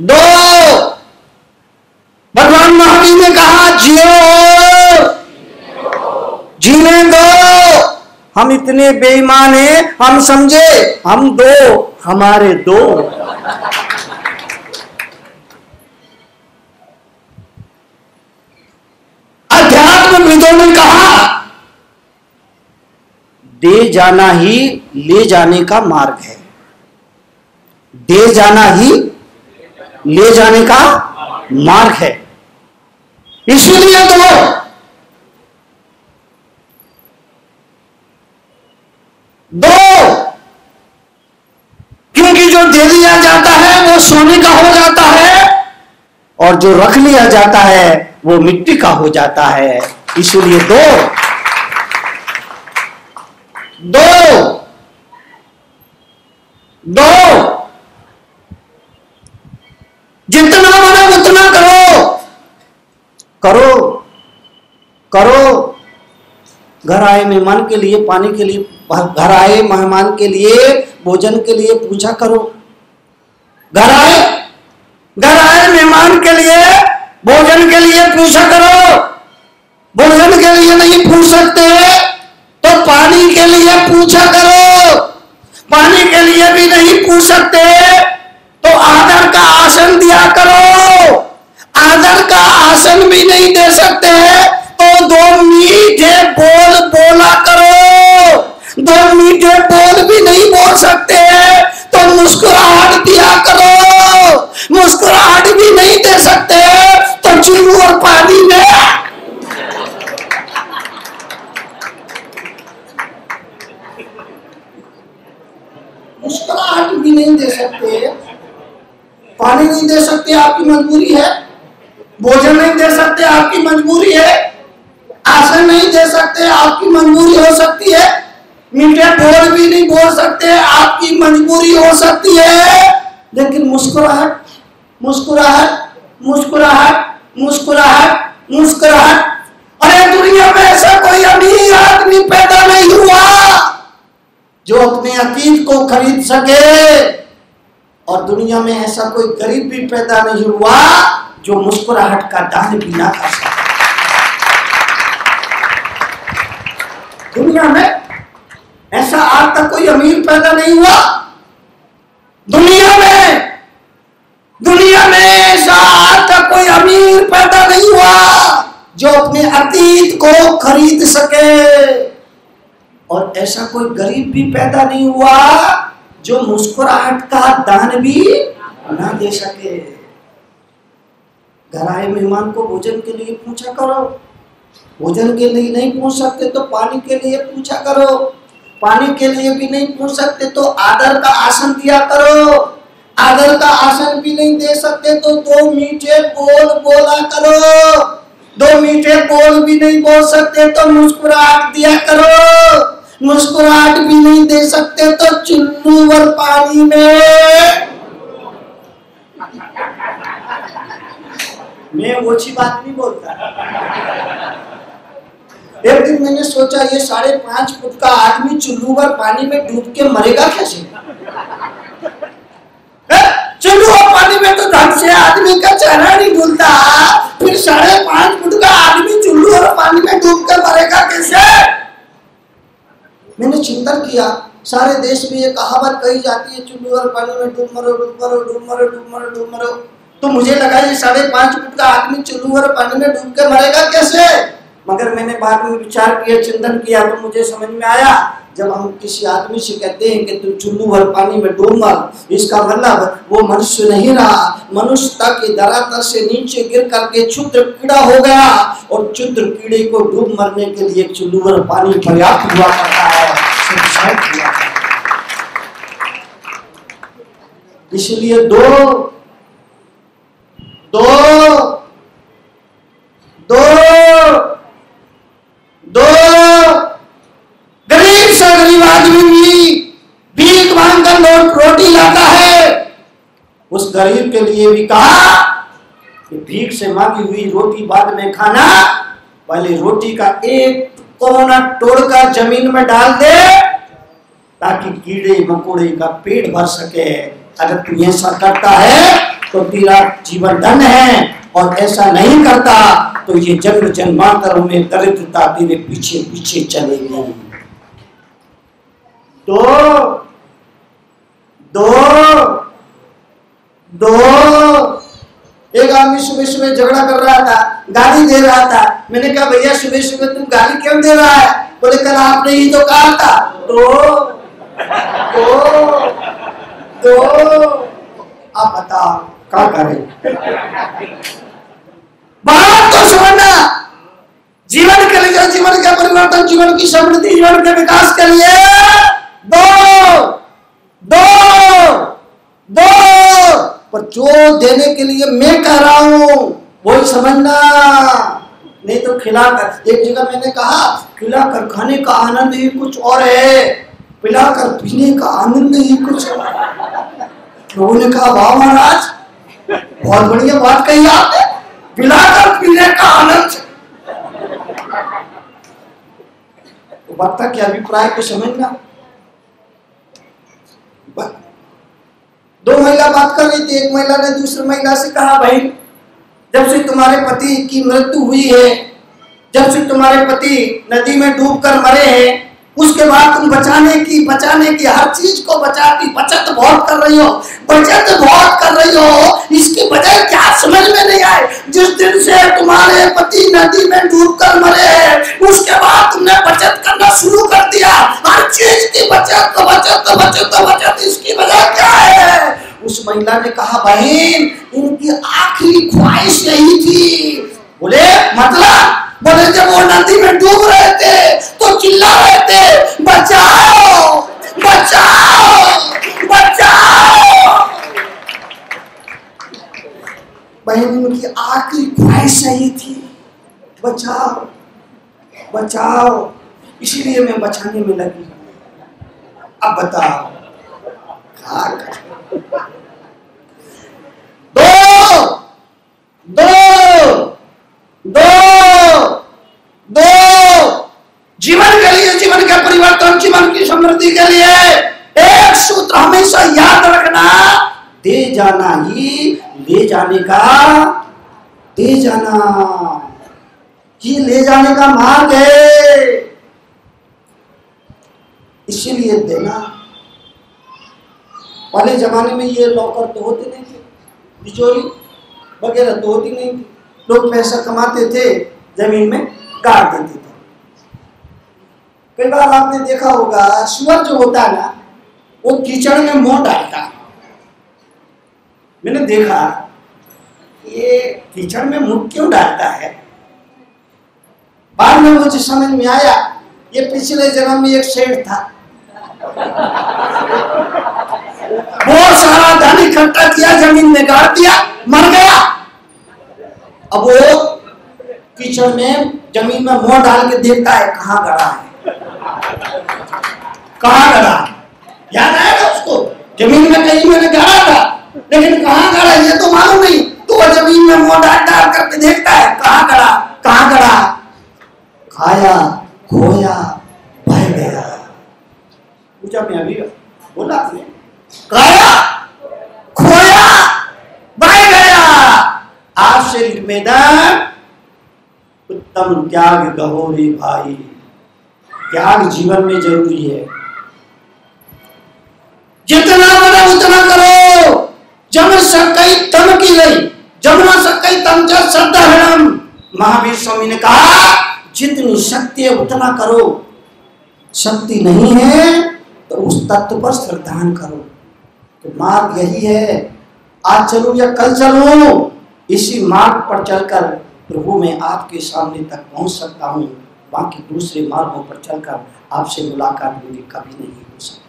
दो। भगवान महावीर ने कहा, जियो। जीने दो। हम इतने बेईमान हैं, हम समझे, हम दो, हमारे दो। अध्यात्म विदों ने कहा, दे जाना ही, ले जाने का मार्ग है। दे जाना ही ले जाने का मार्ग है। इसीलिए तो दो, क्योंकि जो दे दिया जाता है, वो सोने का हो जाता है, और जो रख लिया जाता है, वो मिट्टी का हो जाता है। इसीलिए दो। दो। दो जितना बने उतना करो करो करो। घर आए मेहमान के लिए, पानी के लिए, घर आए मेहमान के लिए, भोजन के लिए पूछा करो। घर आए घर आए मेहमान के लिए, भोजन के लिए पूछा करो। भोजन के लिए नहीं पूछ सकते तो पानी के लिए पूछा करो। पानी के लिए भी नहीं पूछ सकते भी नहीं दे सकते। पानी नहीं दे सकते, आपकी मजबूरी है। भोजन नहीं दे सकते, आपकी मजबूरी है। आसन नहीं दे सकते, आपकी मजबूरी हो सकती है। मीठे बोल भी नहीं बोल सकते, आपकी मजबूरी हो सकती है। लेकिन मुस्कुराहट मुस्कुराहट मुस्कुराहट मुस्कुराहट मुस्कुराहट। अरे दुनिया में ऐसा कोई अमीर आदमी पैदा नहीं हुआ। जो अपने अतीत को खरीद सके। और दुनिया में ऐसा कोई गरीब भी पैदा नहीं हुआ जो मुस्कुराहट का दान भी ना कर सके। दुनिया में ऐसा आज तक कोई अमीर पैदा नहीं हुआ। दुनिया में दुनिया में ऐसा आज तक कोई अमीर पैदा नहीं हुआ जो अपने अतीत को खरीद सके। और ऐसा कोई गरीब भी पैदा नहीं हुआ जो मुस्कुराहट का दान भी ना दे सके। घर आए मेहमान को भोजन के लिए पूछा करो। भोजन के लिए नहीं पूछ सकते तो पानी के लिए पूछा करो। पानी के लिए भी नहीं पूछ सकते तो आदर का आसन दिया करो। आदर का आसन भी नहीं दे सकते तो दो मीठे बोल बोला करो। दो मीठे बोल भी नहीं बोल सकते तो मुस्कुराहट दिया करो। मुस्कुराहट भी नहीं दे सकते तो चुल्लू और पानी में। मैं ओछी बात नहीं बोलता। एक दिन मैंने सोचा, ये साढ़े पाँच फुट का आदमी चुल्लू पर पानी में डूब के मरेगा कैसे? चुल्लू और पानी में तो ढंग से आदमी का चेहरा नहीं डूबता फिर साढ़े पाँच फुट का आदमी चुल्लू और पानी में डूब कर मरेगा कैसे? मैंने चिंतन किया, सारे देश में ये कहावत कही जाती है चुल्लू और पानी में डूब मरो डूब मरो डूब मरो डूब मरो डूब मरो। तो मुझे लगा ये साढ़े पाँच फुट का आदमी चुल्लू और पानी में डूब के मरेगा कैसे? मगर मैंने बाद में विचार किया, चिंतन किया तो मुझे समझ में आया, जब हम किसी आदमी से कहते हैं कि तू चुल्लू भर पानी में डूब मर, इसका मतलब वो मनुष्य नहीं रहा। मनुष्यता के धरातल से नीचे गिर करके क्षुद्र कीड़ा हो गया, और क्षुद्र कीड़े को डूब मरने के लिए चुल्लू भर पानी पर्याप्त हुआ करता है। इसलिए दो दो दो दो। गरीब से गरीब आदमी भी भीख मांग कर लो रोटी लाता है। उस गरीब के लिए भी कहा कि भीख से मांगी हुई रोटी बाद में खाना पहले रोटी का एक कोना तोड़कर ज़मीन में डाल दे। ताकि कीड़े, मकोड़े का पेट भर सके। अगर तू ऐसा करता है तो तेरा जीवन धन है। और ऐसा नहीं करता तो ये जन्म जन्मांतरों में दरिद्रता तेरे पीछे पीछे चलेगी दो दो दो। एक आदमी सुबह सुबह झगड़ा कर रहा था, गाली दे रहा था। मैंने कहा, भैया, सुबह सुबह तुम गाली क्यों दे रहा है? बोले, कल आपने ही तो कहा था। तो तो तो आप बताओ क्या करें बात तो समझना जीवन के लिए, जीवन का परिवर्तन, जीवन की समृद्धि, जीवन के विकास के लिए दो दो दो, पर जो देने के लिए मैं कह रहा हूँ, वही समझना। नहीं तो खिलाकर, एक जगह मैंने कहा, खिलाकर खाने का आनंद ही कुछ और है। पिलाकर पीने का आनंद ही कुछ लोगों ने कहा, वाह महाराज, बहुत बढ़िया बात कही आपने पिलाकर पीने का आनंद तो वक्ता के अभिप्राय को समझना। दो महिला बात कर रही थी, एक महिला ने दूसरी महिला से कहा, भाई, जब से तुम्हारे पति की मृत्यु हुई है, जब से तुम्हारे पति नदी में डूब कर मरे हैं उसके बाद तुम बचाने की बचाने की, हर चीज़ को बचाती बचत बहुत कर रही हो, बचत बहुत कर रही हो, इसकी वजह क्या समझ में नहीं आए? जिस दिन से तुम्हारे पति नदी में डूब कर मरे हैं, उसके बाद तुमने बचत करना शुरू कर दिया। हर चीज़ की बचत तो बचत तो बचत तो बचत, इसकी वजह क्या है? उस महिला ने कहा, बहन, इनकी आखिरी ख्वाहिश यही थी। बोले मतलब? बोले, जब वो नदी में डूब रहे थे तो चिल्ला रहे थे बचाओ बचाओ बचाओ बहन उनकी आखिरी ख्वाहिश यही थी। बचाओ बचाओ। इसीलिए मैं बचाने में लगी। अब बताओ दो दो दो दो। जीवन के लिए, जीवन का परिवर्तन, जीवन की समृद्धि के लिए एक सूत्र हमेशा याद रखना, दे जाना ही, ले जाने का दे जाना। ही ले जाने का मार्ग है। इसीलिए देना। पहले जमाने में ये लॉकर तो होते नहीं थे बिचौरी वगैरह तो होती नहीं थी। लोग पैसा कमाते थे, ज़मीन में गाड़ देते थे। कई बार आपने देखा होगा, सुअर जो होता है ना, वो कीचड़ में मोह डालता। मैंने देखा ये कीचड़ में मुँह क्यों डालता है? बाद में मुझे समझ में आया, ये पिछले जन्म में एक शेर था। बहुत सारा धन इकट्ठा किया, ज़मीन में गाड़ दिया, मर गया। अब वो कीचड़ में ज़मीन में मुँह डाल के देखता है, कहाँ गड़ा है। कहाँ गड़ा याद आएगा उसको? ज़मीन में कहीं मैंने गाड़ा था, लेकिन कहाँ गड़ा ये तो मालूम नहीं। ज़मीन में मुँह डाल डाल करके देखता है, कहा गड़ा, कहाँ गड़ा? खाया, खोया बह गया। पूछा मैं अभी, बोला आपने? खाया, खोया बह गया। आपसे मैदान उत्तम त्याग गहोरी भाई। त्याग जीवन में ज़रूरी है। जितना बने उतना करो। जब सकई तम की गई जब न सकई तम श्रद्धा महावीर स्वामी ने कहा, जितनी शक्ति है उतना करो। शक्ति नहीं है तो उस तत्व पर श्रद्धान करो। तो मार्ग यही है, आज चलो या कल चलो, इसी मार्ग पर चलकर प्रभु मैं आपके सामने तक पहुँच सकता हूँ। बाकी दूसरे मार्गों पर चलकर आपसे मुलाकात मेरी कभी नहीं हो सकती।